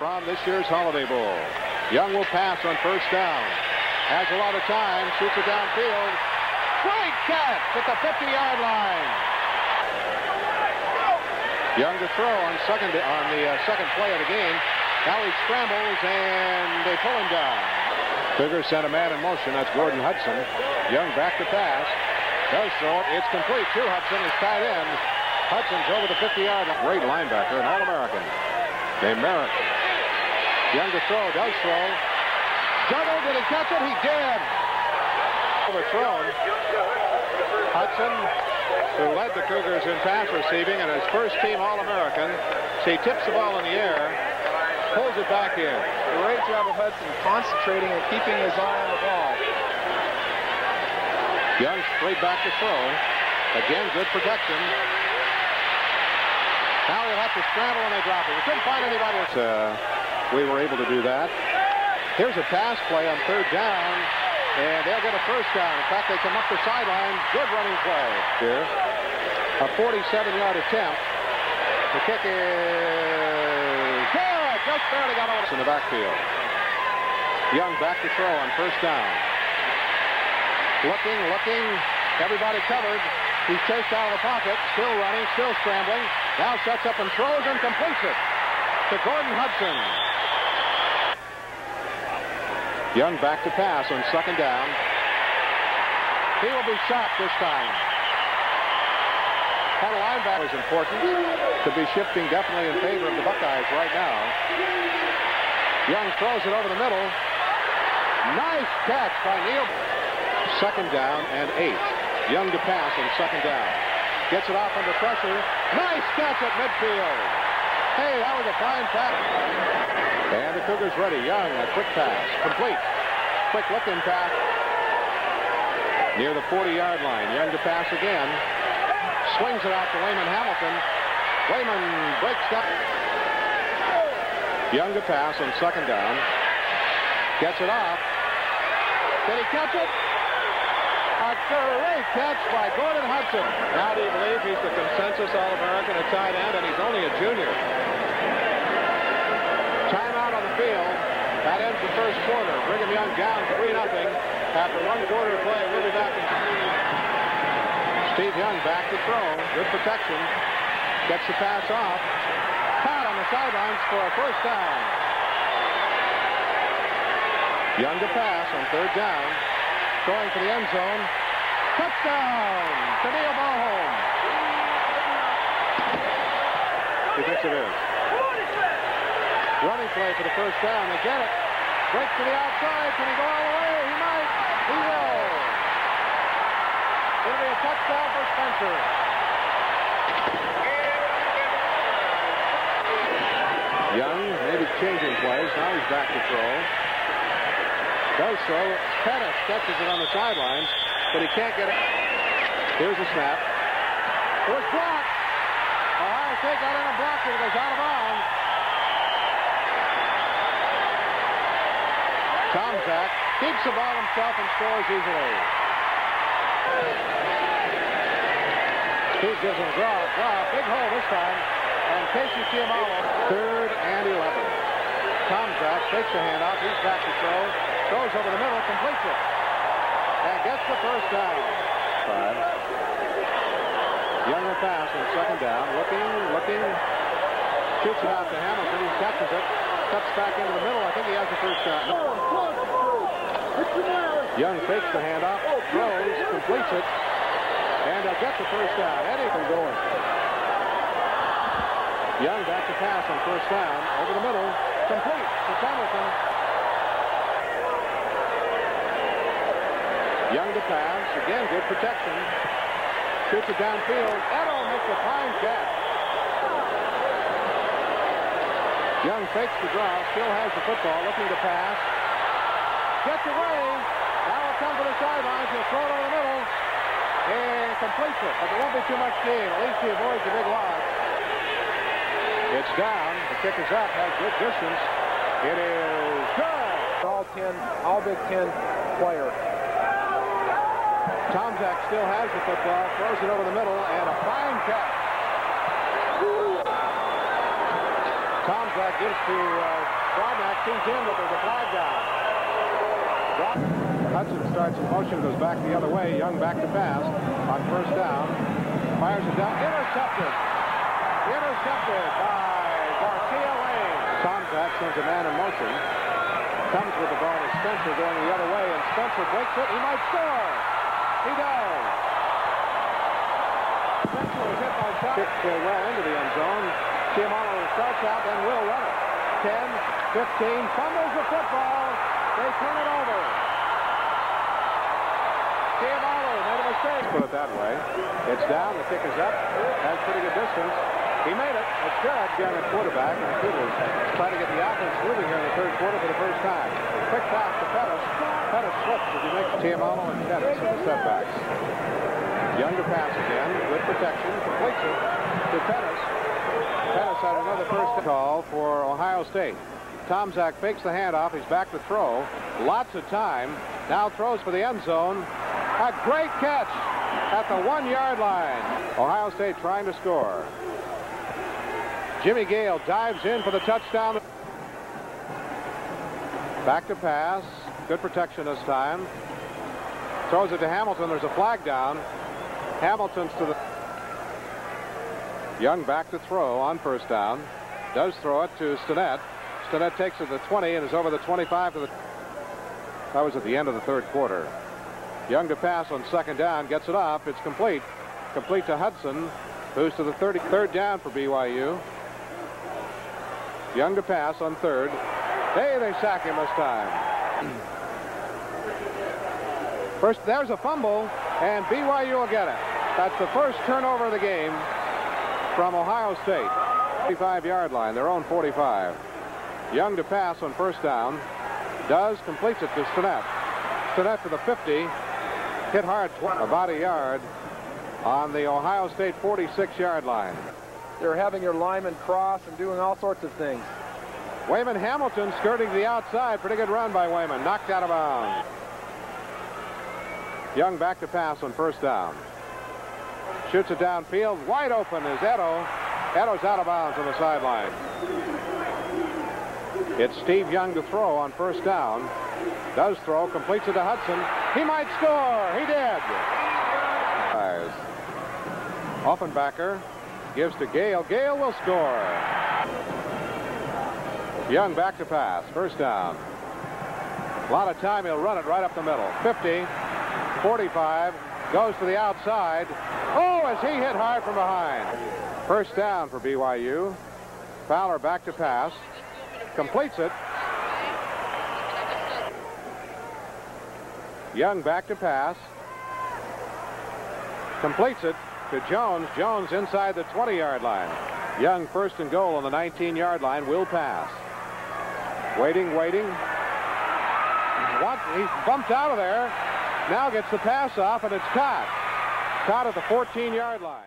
from this year's Holiday Bowl. Young will pass on first down. Has a lot of time, shoots it downfield. Great catch at the 50-yard line. Young to throw on second on the uh, second play of the game. Now he scrambles and they pull him down. Cougars sent a man in motion. That's Gordon Hudson. Young back to pass. Does throw it. It's complete to Hudson. He's tied in. Hudson's over the 50-yard line. Great linebacker, an All-American. Named Marek. Young to throw. Does throw. Juggle. Did he catch it? He did. Overthrown. Hudson, who led the Cougars in pass receiving and his first team All-American, so he tips the ball in the air, pulls it back in. Great job of Hudson concentrating and keeping his eye on the ball. Young straight back to throw. Again, good protection. Now he'll have to scramble and they drop it. We couldn't find anybody. Uh, we were able to do that. Here's a pass play on third down. And they'll get a first down. In fact, they come up the sideline. Good running play here. A 47-yard attempt. The kick is good. Just barely got over in the backfield. Young back to throw on first down. Looking, looking. Everybody covered. He's chased out of the pocket. Still running, still scrambling. Now sets up and throws and completes it to Gordon Hudson. Young back to pass on second down. He will be shot this time. Had a linebacker is important to be shifting definitely in favor of the Buckeyes right now. Young throws it over the middle. Nice catch by Neal. Second down and eight. Young to pass on second down. Gets it off under pressure. Nice catch at midfield. Hey, that was a fine pass. And the Cougars ready. Young, a quick pass. Complete. Quick looking pass. Near the 40-yard line. Young to pass again. Swings it out to Waymon Hamilton. Waymon breaks up. Young to pass on second down. Gets it off. Did he catch it? A great catch by Gordon Hudson. Now do you believe he's the consensus All-American at tight end, and he's only a junior Timeout on the field. That ends the first quarter. Brigham Young down 3 nothing. After one quarter of play, we'll be back in Steve Young back to throw. Good protection. Gets the pass off. Pat on the sidelines for a first down. Young to pass on third down. Going for the end zone. Touchdown! Tennille Ballholm. He thinks it is. Running play for the first down. They get it. Break to the outside. Can he go all the way? He might. He will. It'll be a touchdown for Spencer. Young maybe changing plays. Now he's back to throw. Does so. Pettis catches it on the sidelines, but he can't get it. Here's a snap. It was blocked. Ohio State got in and blocked it. It goes out of bounds. Tomczak keeps the ball himself and scores easily. He gives him a draw, draw, big hole this time. And Casey Chiamalo, third and 11. Tomczak takes the handoff. He's back to throw. Throws over the middle, completes it. And gets the first down. Five. Young will pass on second down. Looking, looking. Shoots it out to Hamilton. He catches it. Cuts back into the middle. I think he has the first down. Young fakes the handoff, throws, completes it, and they'll get the first down. Anything going. Young back to pass on first down, over the middle, complete to Pendleton. Young to pass, again good protection. Shoots it downfield. Edo makes a fine catch. Young fakes the draw, still has the football, looking to pass. Gets away. Now it comes to the sidelines. He'll throw it over the middle. And completes it. But there won't be too much gain. At least he avoids the big loss. It's down. The kick is up. Has good distance. It is good. All 10, all Big Ten player. Tomczak still has the football. Throws it over the middle. And a fine catch. Tomczak gives to uh, Broadnax. He's in, but there's a flag down. Hudson starts in motion, goes back the other way. Young back to pass on first down. Fires it down. Intercepted. Intercepted by Garcia Lane. Tomczak sends a man in motion. Comes with the ball to Spencer going the other way, and Spencer breaks it. He might score. He does. Spencer was hit by Tom. Kicked uh, well into the end zone. Chiamalo starts out and will run it. 10, 15, fumbles the football. They turn it over. Chiamalo made a mistake. Put it that way. It's down. The kick is up. Has pretty good distance. He made it. It's good. Young at quarterback. And the Cougars trying to get the offense moving here in the third quarter for the first time. Quick pass to Pettis. Chiamalo and Pettis in the setbacks. Young to pass again. Good protection. Completes it to Pettis. Pettis had another first call for Ohio State. Tomczak fakes the handoff. He's back to throw. Lots of time. Now throws for the end zone. A great catch at the one-yard line. Ohio State trying to score. Jimmy Gayle dives in for the touchdown. Back to pass. Good protection this time. Throws it to Hamilton. There's a flag down. Hamilton's to the... Young back to throw on first down. Does throw it to Stinnett. Stinnett takes it to the 20 and is over the 25 to the... That was at the end of the third quarter. Young to pass on second down. Gets it off. It's complete. Complete to Hudson, who's to the 33rd down for BYU. Young to pass on third. Hey, they sack him this time. First, there's a fumble, and BYU will get it. That's the first turnover of the game from Ohio State. 45-yard line, their own 45. Young to pass on first down. Does, completes it to Stinnett. Stinnett to the 50. Hit hard, about a yard on the Ohio State 46-yard line. They're having your linemen cross and doing all sorts of things. Waymon Hamilton skirting the outside. Pretty good run by Waymon. Knocked out of bounds. Young back to pass on first down. Shoots it downfield. Wide open is Edo. Edo's out of bounds on the sideline. It's Steve Young to throw on first down. Does throw. Completes it to Hudson. He might score. He did. Offenbacher gives to Gayle. Gayle will score. Young back to pass. First down. A lot of time. He'll run it right up the middle. 50, 45, goes to the outside. Oh, as he hit hard from behind. First down for BYU. Fowler back to pass. Completes it. Young back to pass. Completes it to Jones. Jones inside the 20-yard line. Young first and goal on the 19-yard line will pass. Waiting, waiting. What? He's bumped out of there. Now gets the pass off, and it's caught. Caught at the 14-yard line.